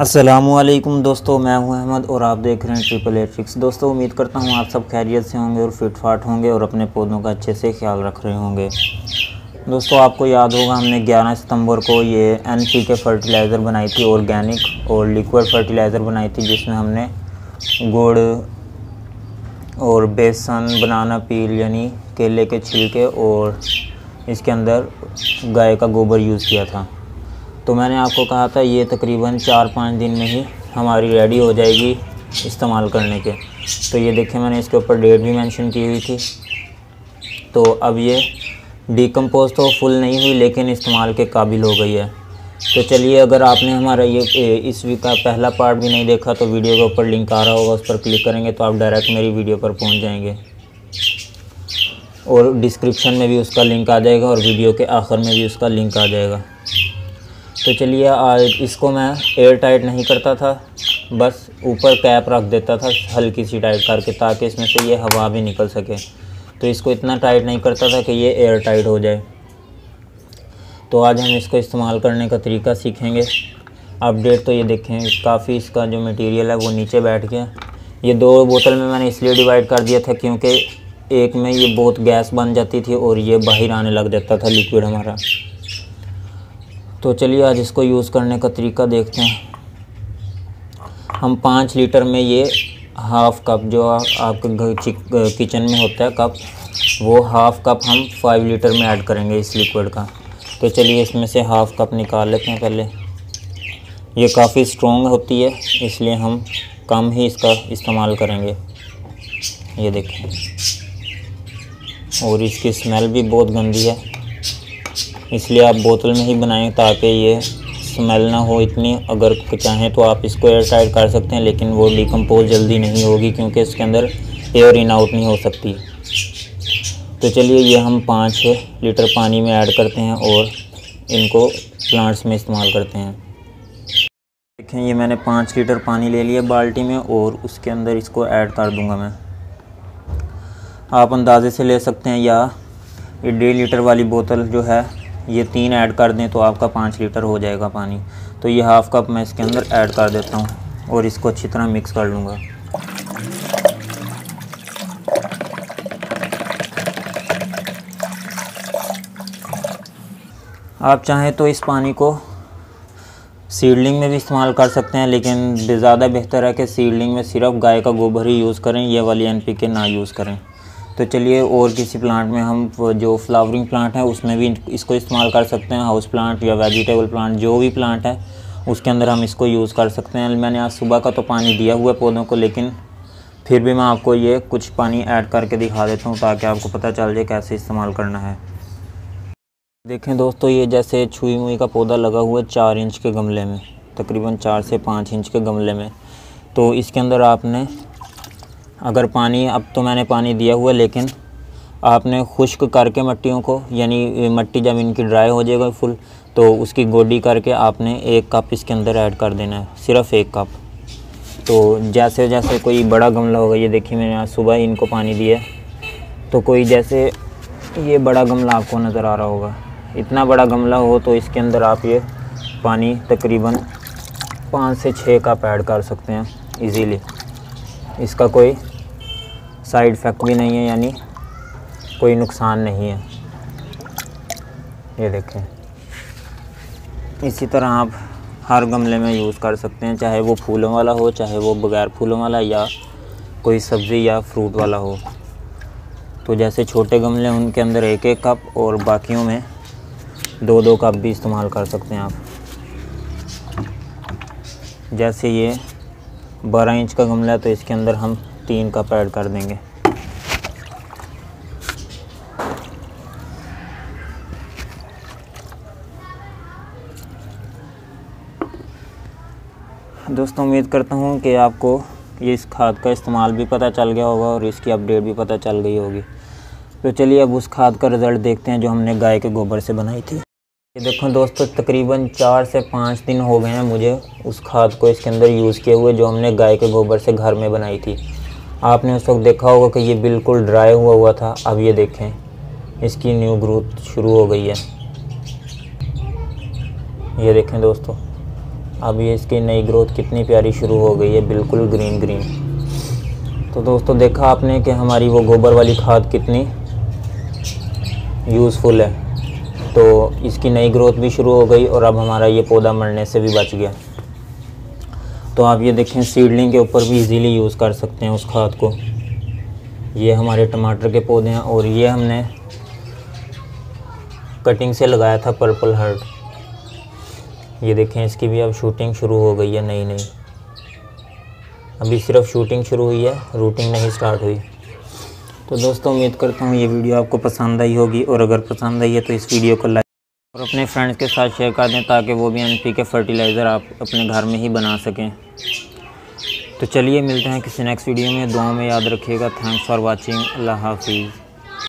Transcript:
असलकुम दोस्तों, मैं हूँ अहमद और आप देख रहे हैं ट्रिपल एट फिक्स दोस्तों, उम्मीद करता हूँ आप सब खैरियत से होंगे और फिट फाट होंगे और अपने पौधों का अच्छे से ख्याल रख रहे होंगे। दोस्तों, आपको याद होगा हमने 11 सितंबर को ये एन पी के फर्टिलाइज़र बनाई थी ऑर्गेनिक और लिक्विड फर्टिलाइज़र बनाई थी, जिसमें हमने गुड़ और बेसन बनाना पील यानी केले के छिलके और इसके अंदर गाय का गोबर यूज़ किया था। तो मैंने आपको कहा था, ये तकरीबन चार पाँच दिन में ही हमारी रेडी हो जाएगी इस्तेमाल करने के। तो ये देखें मैंने इसके ऊपर डेट भी मेंशन की हुई थी। तो अब ये डिकम्पोज तो फुल नहीं हुई, लेकिन इस्तेमाल के काबिल हो गई है। तो चलिए, अगर आपने हमारा ये इस वीक का पहला पार्ट भी नहीं देखा तो वीडियो के ऊपर लिंक आ रहा होगा, उस पर क्लिक करेंगे तो आप डायरेक्ट मेरी वीडियो पर पहुँच जाएँगे। और डिस्क्रिप्शन में भी उसका लिंक आ जाएगा और वीडियो के आखिर में भी उसका लिंक आ जाएगा। तो चलिए इसको मैं एयर टाइट नहीं करता था, बस ऊपर कैप रख देता था, हल्की सी टाइट करके, ताकि इसमें से ये हवा भी निकल सके। तो इसको इतना टाइट नहीं करता था कि ये एयर टाइट हो जाए। तो आज हम इसको इस्तेमाल करने का तरीका सीखेंगे। अपडेट तो ये देखें, काफ़ी इसका जो मटेरियल है, वो नीचे बैठ गया। ये दो बोतल में मैंने इसलिए डिवाइड कर दिया था क्योंकि एक में ये बहुत गैस बन जाती थी और ये बाहर आने लग जाता था लिक्विड हमारा। तो चलिए आज इसको यूज़ करने का तरीका देखते हैं। हम पाँच लीटर में ये हाफ़ कप जो आपके घर किचन में होता है कप, वो हाफ़ कप हम फाइव लीटर में ऐड करेंगे इस लिक्विड का। तो चलिए इसमें से हाफ़ कप निकाल लेते हैं पहले। ये काफ़ी स्ट्रॉन्ग होती है, इसलिए हम कम ही इसका इस्तेमाल करेंगे। ये देखें। और इसकी स्मेल भी बहुत गंदी है। इसलिए आप बोतल में ही बनाएँ ताकि ये स्मेल ना हो इतनी। अगर चाहें तो आप इसको एयर टाइट कर सकते हैं, लेकिन वो डिकम्पोज जल्दी नहीं होगी क्योंकि इसके अंदर एयर इन आउट नहीं हो सकती। तो चलिए ये हम पाँच लीटर पानी में ऐड करते हैं और इनको प्लांट्स में इस्तेमाल करते हैं। देखें, ये मैंने पाँच लीटर पानी ले लिया बाल्टी में और उसके अंदर इसको ऐड कर दूँगा मैं। आप अंदाजे से ले सकते हैं या डेढ़ लीटर वाली बोतल जो है ये तीन ऐड कर दें तो आपका पाँच लीटर हो जाएगा पानी। तो ये हाफ़ कप मैं इसके अंदर ऐड कर देता हूँ और इसको अच्छी तरह मिक्स कर लूँगा। आप चाहें तो इस पानी को सीडलिंग में भी इस्तेमाल कर सकते हैं, लेकिन ज़्यादा बेहतर है कि सीडलिंग में सिर्फ़ गाय का गोबर ही यूज़ करें, ये वाली एन पी के ना यूज़ करें। तो चलिए और किसी प्लांट में हम जो फ्लावरिंग प्लांट है, उसमें भी इसको इस्तेमाल कर सकते हैं हाउस प्लांट या वेजिटेबल प्लांट जो भी प्लांट है, उसके अंदर हम इसको यूज़ कर सकते हैं। मैंने आज सुबह का तो पानी दिया हुआ है पौधों को, लेकिन फिर भी मैं आपको ये कुछ पानी ऐड करके दिखा देता हूँ ताकि आपको पता चल जाए कैसे इस्तेमाल करना है। देखें दोस्तों, ये जैसे छुई मुई का पौधा लगा हुआ है चार इंच के गमले में, तकरीबन चार से पाँच इंच के गमले में। तो इसके अंदर आपने अगर पानी, अब तो मैंने पानी दिया हुआ लेकिन आपने खुश्क करके मट्टियों को, यानी मट्टी जब इनकी ड्राई हो जाएगा फुल तो उसकी गोडी करके आपने एक कप इसके अंदर ऐड कर देना है, सिर्फ़ एक कप तो जैसे जैसे कोई बड़ा गमला होगा, ये देखिए मैंने आज सुबह इनको पानी दिया तो कोई जैसे ये बड़ा गमला आपको नज़र आ रहा होगा। इतना बड़ा गमला हो तो इसके अंदर आप ये पानी तकरीबन पाँच से छः कप ऐड कर सकते हैं इजीली इसका कोई साइड इफ़ेक्ट भी नहीं है, यानी कोई नुकसान नहीं है। ये देखें। इसी तरह आप हर गमले में यूज़ कर सकते हैं, चाहे वो फूलों वाला हो, चाहे वो बगैर फूलों वाला या कोई सब्ज़ी या फ्रूट वाला हो। तो जैसे छोटे गमले उनके अंदर एक एक कप और बाकियों में दो दो कप भी इस्तेमाल कर सकते हैं आप। जैसे ये बारह इंच का गमला है तो इसके अंदर हम तीन कप ऐड कर देंगे। दोस्तों, उम्मीद करता हूँ कि आपको ये इस खाद का इस्तेमाल भी पता चल गया होगा और इसकी अपडेट भी पता चल गई होगी। तो चलिए अब उस खाद का रिज़ल्ट देखते हैं जो हमने गाय के गोबर से बनाई थी। ये देखो दोस्तों, तकरीबन चार से पाँच दिन हो गए हैं मुझे उस खाद को इसके अंदर यूज़ किए हुए जो हमने गाय के गोबर से घर में बनाई थी। आपने उस वक्त देखा होगा कि ये बिल्कुल ड्राई हुआ हुआ था। अब ये देखें, इसकी न्यू ग्रोथ शुरू हो गई है। ये देखें दोस्तों। अब ये इसकी नई ग्रोथ कितनी प्यारी शुरू हो गई है, बिल्कुल ग्रीन ग्रीन तो दोस्तों, देखा आपने कि हमारी वो गोबर वाली खाद कितनी यूज़फुल है। तो इसकी नई ग्रोथ भी शुरू हो गई और अब हमारा ये पौधा मरने से भी बच गया। तो आप ये देखें सीडलिंग के ऊपर भी इजीली यूज़ कर सकते हैं उस खाद को। ये हमारे टमाटर के पौधे हैं और ये हमने कटिंग से लगाया था पर्पल हर्ट ये देखें, इसकी भी अब शूटिंग शुरू हो गई है नई नई अभी सिर्फ़ शूटिंग शुरू हुई है रूटिंग नहीं स्टार्ट हुई। तो दोस्तों, उम्मीद करता हूँ ये वीडियो आपको पसंद आई होगी, और अगर पसंद आई है तो इस वीडियो को लाइक और अपने फ्रेंड्स के साथ शेयर कर दें ताकि वो भी एनपी के फर्टिलाइज़र आप अपने घर में ही बना सकें। तो चलिए मिलते हैं किसी नेक्स्ट वीडियो में। दुआ में याद रखिएगा। थैंक्स फॉर वॉचिंग अल्लाह हाफिज़।